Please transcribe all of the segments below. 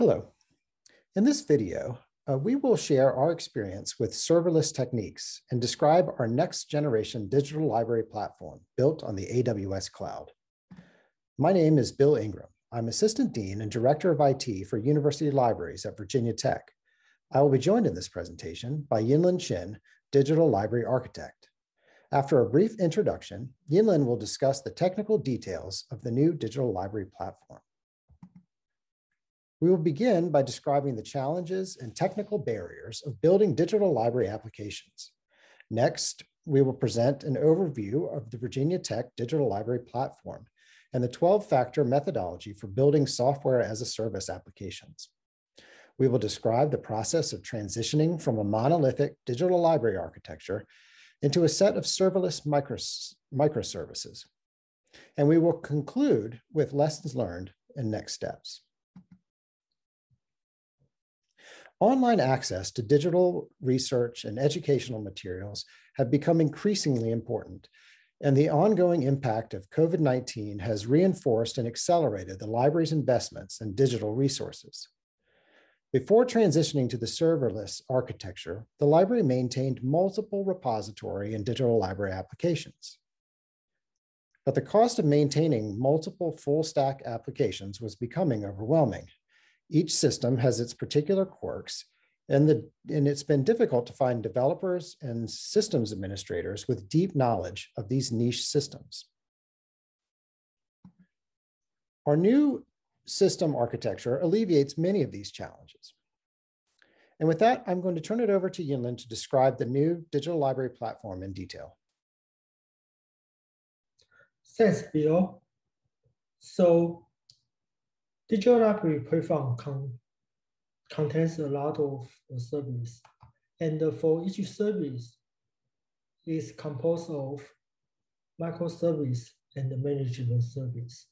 Hello. In this video, uh, we will share our experience with serverless techniques and describe our next generation digital library platform built on the AWS cloud. My name is Bill Ingram. I'm Assistant Dean and Director of IT for University Libraries at Virginia Tech. I will be joined in this presentation by Yinlin Chen, Digital Library Architect. After a brief introduction, Yinlin will discuss the technical details of the new digital library platform. We will begin by describing the challenges and technical barriers of building digital library applications. Next, we will present an overview of the Virginia Tech Digital Library Platform and the 12-factor methodology for building software as a service applications. We will describe the process of transitioning from a monolithic digital library architecture into a set of serverless micros microservices. And we will conclude with lessons learned and next steps. Online access to digital research and educational materials have become increasingly important, and the ongoing impact of COVID-19 has reinforced and accelerated the library's investments in digital resources. Before transitioning to the serverless architecture, the library maintained multiple repository and digital library applications. But the cost of maintaining multiple full stack applications was becoming overwhelming each system has its particular quirks, and, the, and it's been difficult to find developers and systems administrators with deep knowledge of these niche systems. Our new system architecture alleviates many of these challenges. And with that, I'm going to turn it over to Yinlin to describe the new digital library platform in detail. Thanks, Bill. So Digital library platform con contains a lot of uh, service, and for each service is composed of microservice and management service.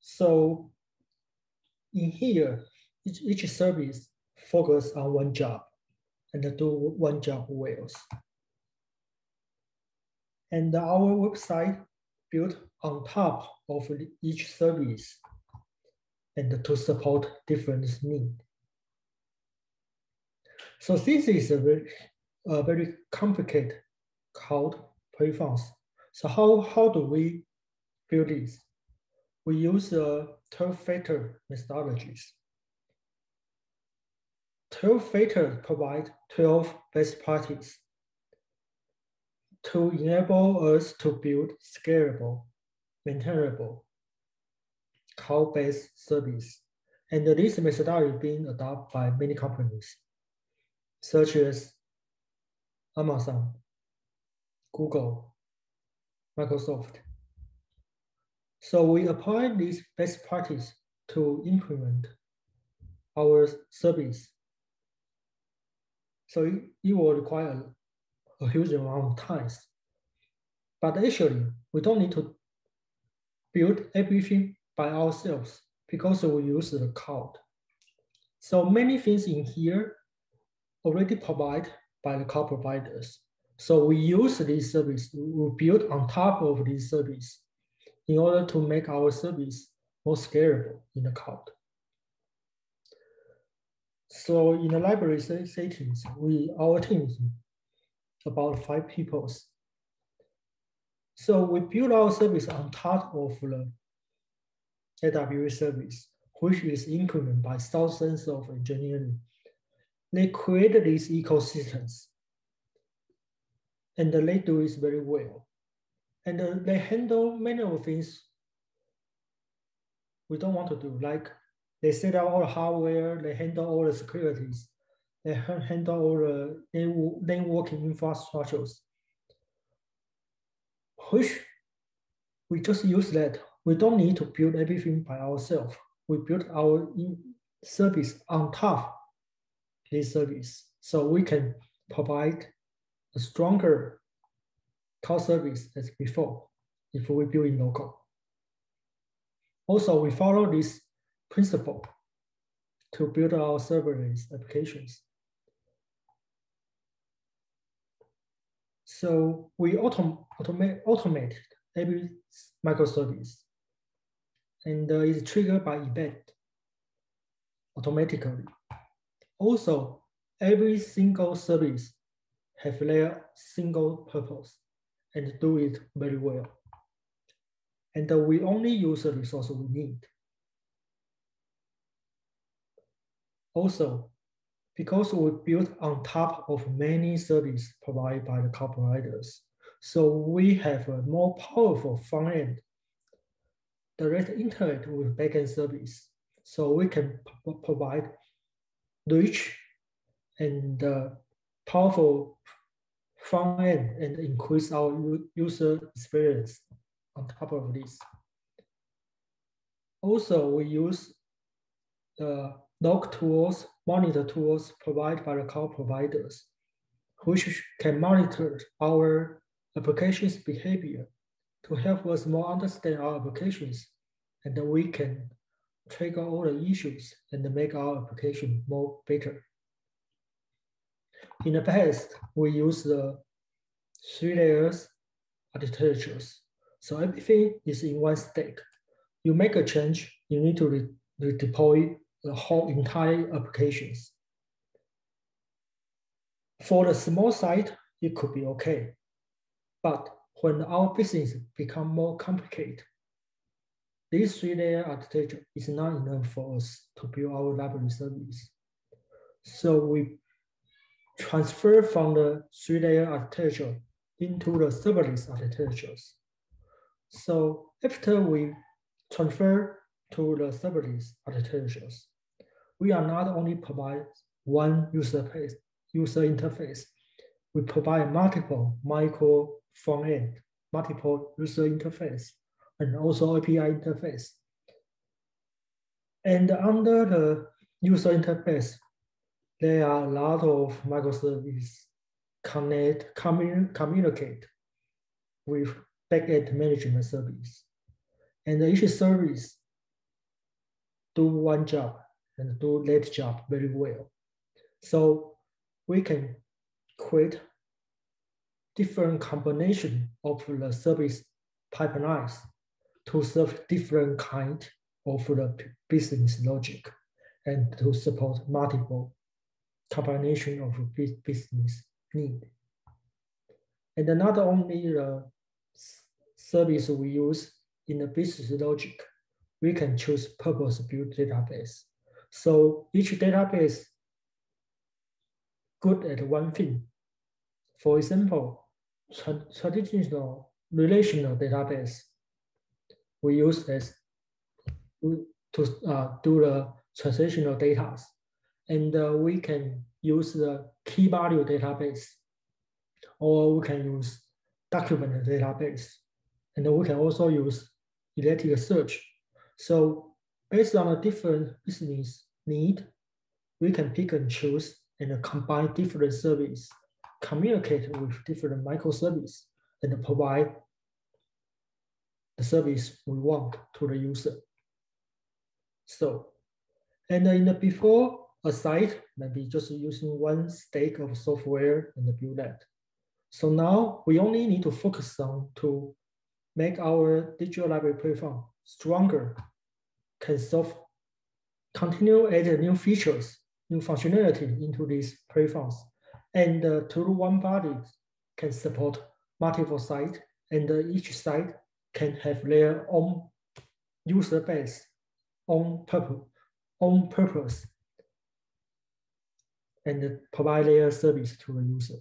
So in here, each, each service focus on one job and do one job well. And our website built on top of each service and to support different needs. So this is a very, a very complicated cloud platforms. So how, how do we build this? We use a 12-factor methodologies. 12 factors provide 12 best practices to enable us to build scalable, maintainable, cloud-based service. And this methodology is being adopted by many companies, such as Amazon, Google, Microsoft. So we apply these best practices to implement our service. So it, it will require a huge amount of time. But actually, we don't need to build everything by ourselves because we use the cloud. So many things in here already provided by the cloud providers. So we use these services, we build on top of these services in order to make our service more scalable in the cloud. So in the library settings, we our team is about five people. So we build our service on top of the AWS service, which is implemented by thousands of engineers. They create these ecosystems and they do it very well. And they handle many of the things we don't want to do, like they set up all the hardware, they handle all the securities, they handle all the networking infrastructures, which we just use that we don't need to build everything by ourselves. We build our service on top this service. So we can provide a stronger cloud service as before if we build in local. Also, we follow this principle to build our serverless applications. So we autom automate, automate every microservice and uh, is triggered by event. automatically. Also, every single service have their single purpose and do it very well. And we only use the resource we need. Also, because we built on top of many services provided by the providers, so we have a more powerful front end, direct interact with backend service. So we can provide rich and uh, powerful front end and increase our user experience on top of this. Also, we use the log tools, monitor tools provided by the cloud providers, which can monitor our application's behavior to help us more understand our applications, and then we can trigger all the issues and make our application more better. In the past, we use the three layers architectures. So everything is in one stack. You make a change, you need to re redeploy the whole entire applications. For the small site, it could be okay. But when our business become more complicated, this three-layer architecture is not enough for us to build our library service. So we transfer from the three-layer architecture into the serverless architectures. So after we transfer to the serverless architectures, we are not only provide one user face, user interface, we provide multiple micro front end, multiple user interface, and also API interface. And under the user interface, there are a lot of microservices connect, commun communicate with backend management service. And each service do one job and do that job very well. So we can create different combination of the service pipelines to serve different kind of the business logic and to support multiple combination of business need. And not only uh, the service we use in the business logic, we can choose purpose-built database. So each database good at one thing. For example, tra traditional relational database we use as to uh, do the transactional data. And uh, we can use the key value database, or we can use document database. And we can also use elastic search. So based on a different business need, we can pick and choose and combine different services, communicate with different microservices, and provide the service we want to the user. So, and in the before a site, maybe just using one stack of software and the build that. So now we only need to focus on to make our digital library platform stronger, can solve, continue add new features, new functionality into these platforms. And uh, to one body can support multiple sites and uh, each site can have their own user base, own purpose, own purpose, and provide their service to the user.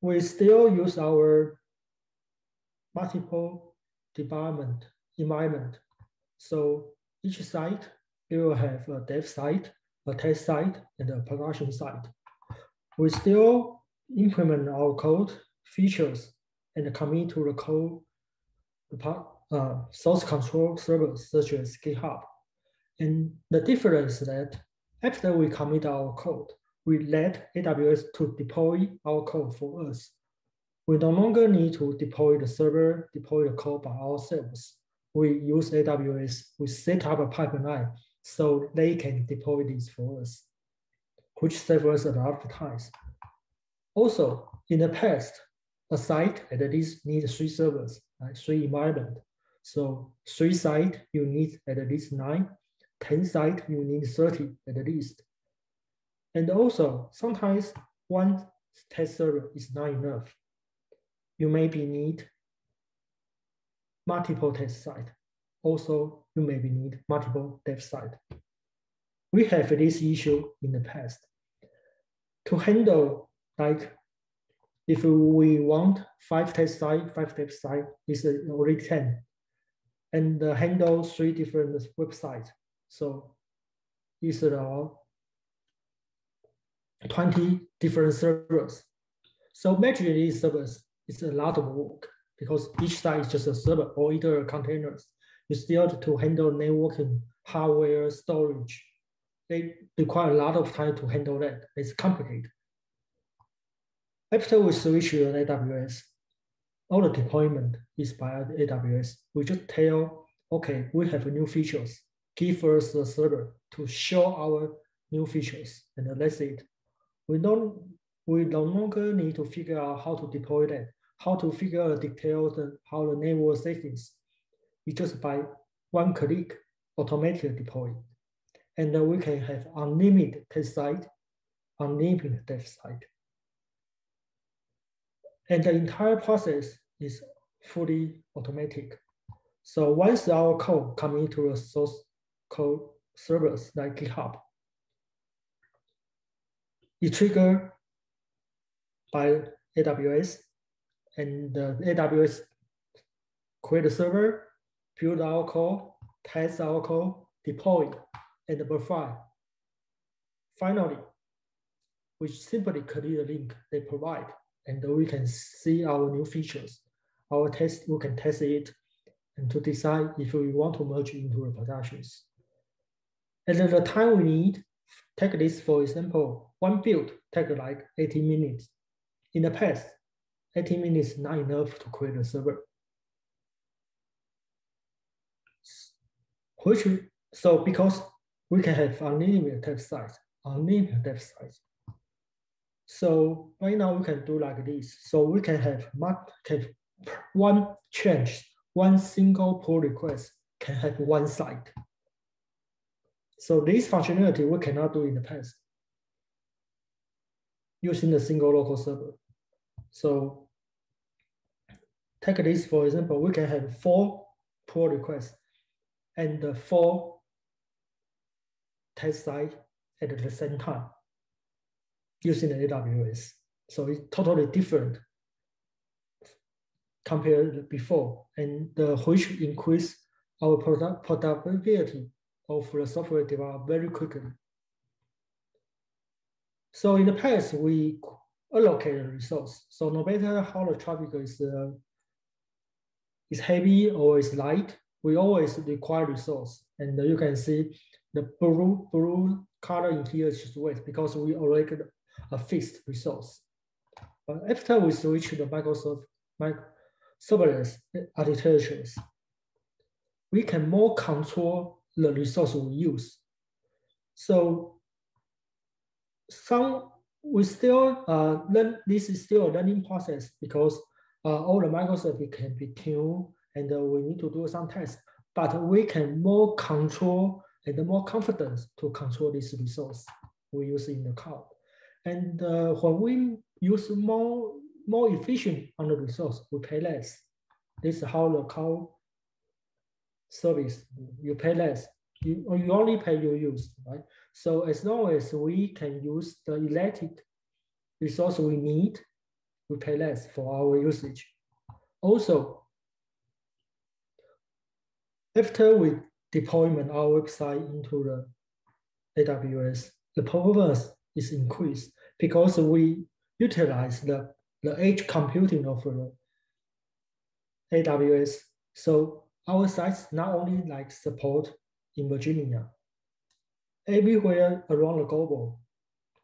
We still use our multiple development environment. So each site we will have a dev site, a test site, and a production site. We still implement our code features and commit to the code uh, source control servers such as GitHub. And the difference is that after we commit our code, we let AWS to deploy our code for us. We no longer need to deploy the server, deploy the code by ourselves. We use AWS, we set up a pipeline so they can deploy this for us, which saves us a lot of time. Also, in the past, a site at least needs three servers, right? three environment. So three site, you need at least nine. 10 site, you need 30 at least. And also, sometimes one test server is not enough. You maybe need multiple test site. Also, you maybe need multiple dev site. We have this issue in the past. To handle, like, if we want five test site, five test site is already 10, and handle three different websites. So it's around 20 different servers. So managing these servers is a lot of work because each site is just a server or either containers. You still have to handle networking, hardware, storage. They require a lot of time to handle that. It's complicated. After we switch to AWS, all the deployment is by AWS. We just tell, okay, we have new features. Give us the server to show our new features, and that's it. We don't we no longer need to figure out how to deploy that, how to figure out details how the network settings. We just by one click automatically deploy. And then we can have unlimited test site, unlimited dev site. And the entire process is fully automatic. So once our code comes into the source code servers like GitHub, it trigger by AWS and the AWS create a server, build our code, test our code, deploy, it, and verify. Finally, we simply click the link they provide and we can see our new features. Our test, we can test it and to decide if we want to merge into the productions. And the time we need, take this for example, one build take like 18 minutes. In the past, 18 minutes is not enough to create a server. Which, so because we can have unlimited text size, unlimited text size, so right now we can do like this. So we can have one change, one single pull request can have one site. So this functionality we cannot do in the past using the single local server. So take this for example, we can have four pull requests and four test site at the same time using the AWS. So it's totally different compared to before, and the, which increase our product productivity of the software development very quickly. So in the past, we allocate the resource. So no matter how the traffic is, uh, is heavy or is light, we always require resource. And you can see the blue, blue color in here is just waste because we already a fixed resource. But after we switch to the microservice serverless architectures, we can more control the resource we use. So some we still uh, learn, this is still a learning process because uh, all the microservice can be tuned and uh, we need to do some tests, but we can more control and more confidence to control this resource we use in the cloud. And uh, when we use more, more efficient on the resource, we pay less. This is how the cloud service, you pay less. You, you only pay your use, right? So as long as we can use the electric resource we need, we pay less for our usage. Also, after we deployment our website into the AWS, the performance is increased because we utilize the, the edge computing of uh, the AWS. So our sites not only like support in Virginia, uh, everywhere around the globe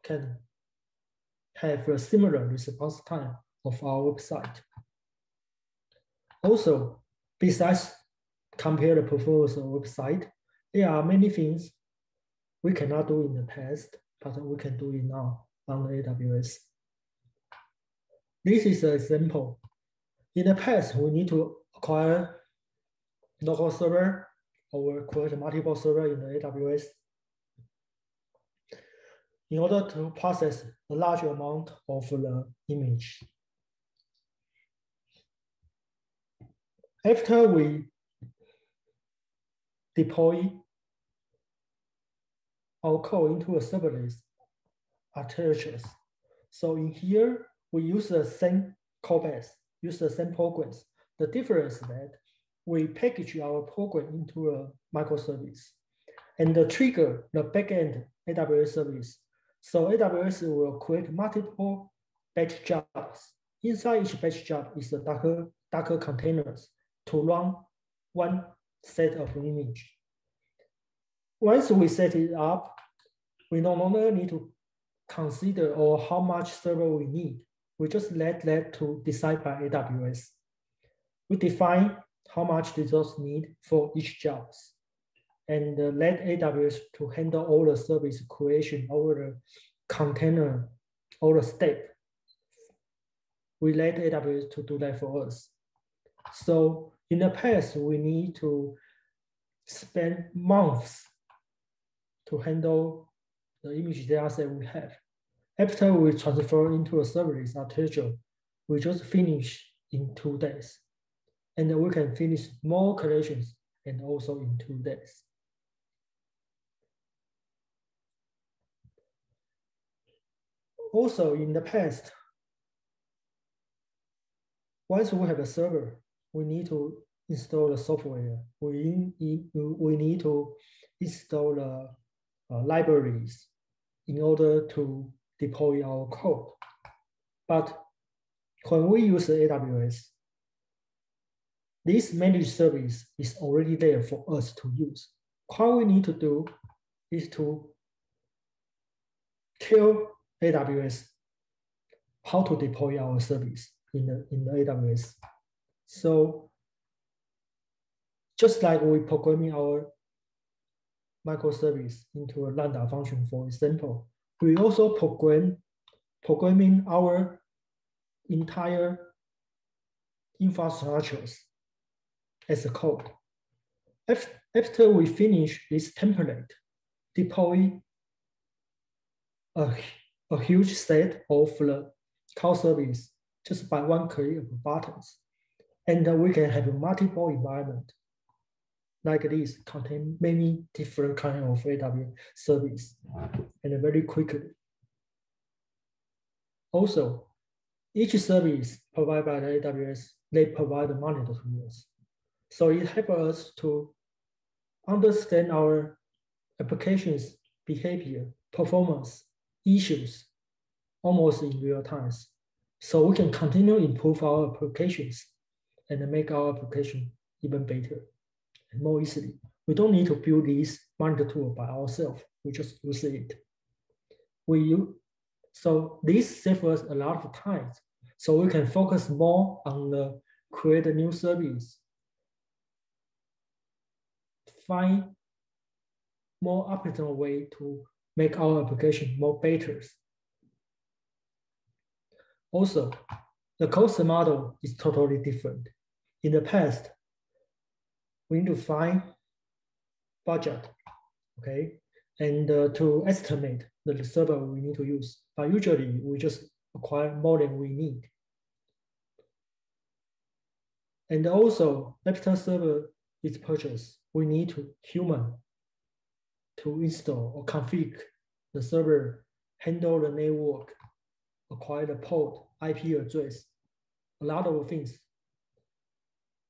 can have a similar response time of our website. Also, besides compare the performance of website, there are many things we cannot do in the past, but we can do it now on AWS. This is an example. In the past, we need to acquire local server or create multiple server in the AWS in order to process a large amount of the image. After we deploy our code into a serverless architectures. So in here, we use the same code base, use the same programs. The difference that we package our program into a microservice and the trigger the backend AWS service. So AWS will create multiple batch jobs. Inside each batch job is a Docker, Docker containers to run one set of image. Once we set it up, we no longer need to consider or how much server we need. We just let that to decide by AWS. We define how much resource need for each jobs and uh, let AWS to handle all the service creation, all the container, all the step. We let AWS to do that for us. So in the past, we need to spend months to handle the image data set we have. After we transfer into a serverless architecture, we just finish in two days. And we can finish more collections and also in two days. Also in the past, once we have a server, we need to install the software. We, we need to install the Uh, libraries in order to deploy our code. But when we use AWS, this managed service is already there for us to use. What we need to do is to tell AWS how to deploy our service in the, in the AWS. So just like we programming our microservice into a Lambda function, for example, we also program programming our entire infrastructures as a code. After we finish this template, deploy a, a huge set of the cloud service just by one click of buttons. And we can have multiple environment like this contain many different kind of AWS service and very quickly. Also, each service provided by the AWS, they provide the monitor to us. So it helps us to understand our applications behavior, performance, issues almost in real time. So we can continue improve our applications and make our application even better more easily. We don't need to build this monitor tool by ourselves. We just use it. We use, so this saves us a lot of time. So we can focus more on the create a new service, find more optimal way to make our application more better. Also, the cost model is totally different. In the past, we need to find budget, okay? And uh, to estimate the server we need to use. But usually we just acquire more than we need. And also after server is purchased, we need to human to install or configure the server, handle the network, acquire the port, IP address, a lot of things.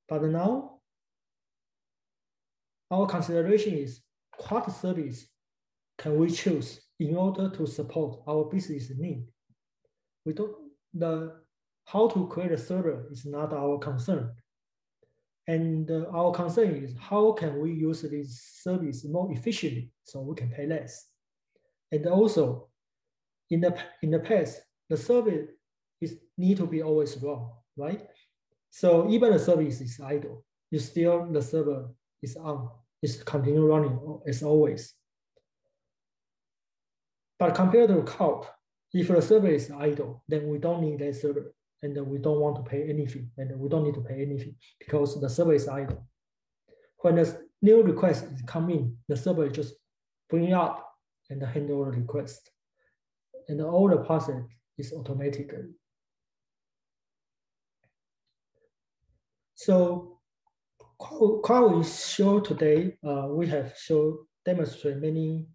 But now our consideration is what service can we choose in order to support our business need. We don't, the how to create a server is not our concern. And uh, our concern is how can we use this service more efficiently so we can pay less. And also, in the, in the past, the service is need to be always run, right? So even the service is idle, you still the server is on is continue running as always. But compared to cloud, if the server is idle, then we don't need that server and we don't want to pay anything and we don't need to pay anything because the server is idle. when a new request is coming, the server is just bring up and handle the request. And all the process is automatic. So we show today, uh, we have shown demonstrate many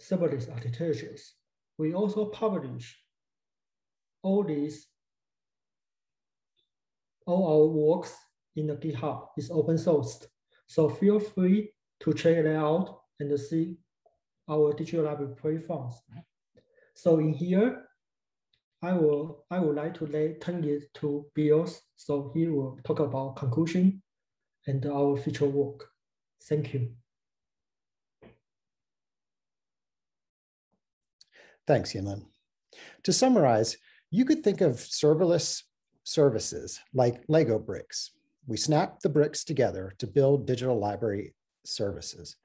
serverless architectures. We also publish all these, all our works in the GitHub is open sourced. So feel free to check it out and see our digital library platforms. So in here, I will I would like to let, turn it to Bill, so he will talk about conclusion and our future work. Thank you. Thanks, Yinlin. To summarize, you could think of serverless services like Lego bricks. We snap the bricks together to build digital library services.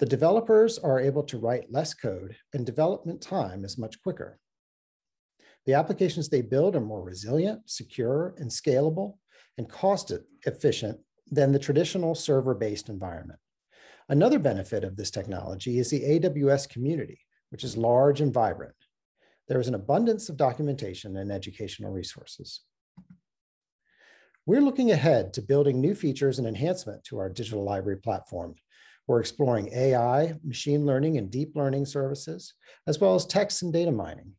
The developers are able to write less code and development time is much quicker. The applications they build are more resilient, secure, and scalable, and cost efficient than the traditional server-based environment. Another benefit of this technology is the AWS community, which is large and vibrant. There is an abundance of documentation and educational resources. We're looking ahead to building new features and enhancement to our digital library platform. We're exploring AI, machine learning, and deep learning services, as well as text and data mining.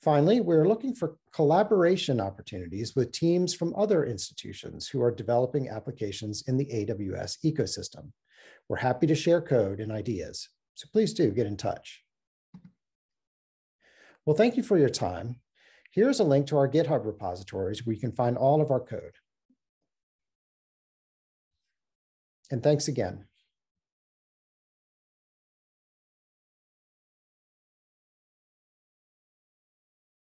Finally, we're looking for collaboration opportunities with teams from other institutions who are developing applications in the AWS ecosystem. We're happy to share code and ideas, so please do get in touch. Well, thank you for your time. Here's a link to our GitHub repositories where you can find all of our code. And thanks again.